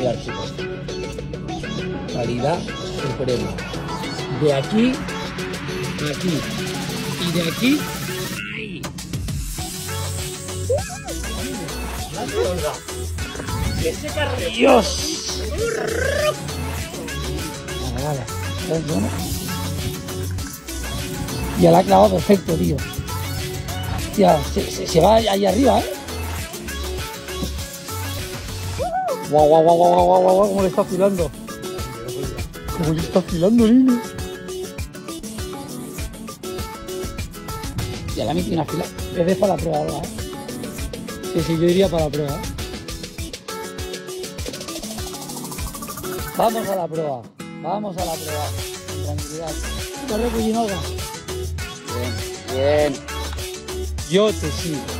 Mirad, chicos. Calidad suprema. De aquí aquí. Y de aquí. ¡Ahí! ¡Ese carrillo! ¡Dios! Vale, vale. ¿Ves, bueno? Ya la ha clavado perfecto, tío. Hostia, se, se- se va ahí arriba, ¿eh? Guau, guau, guau, guau, guau, guau, guau, cómo le está afilando. Cómo le está afilando, niño. Ya la metí una fila. Es de para la prueba ¿eh? Sí, sí, yo iría para la prueba. Vamos a la prueba. Vamos a la prueba. Con tranquilidad. Corre. Bien, bien. Yo te sigo.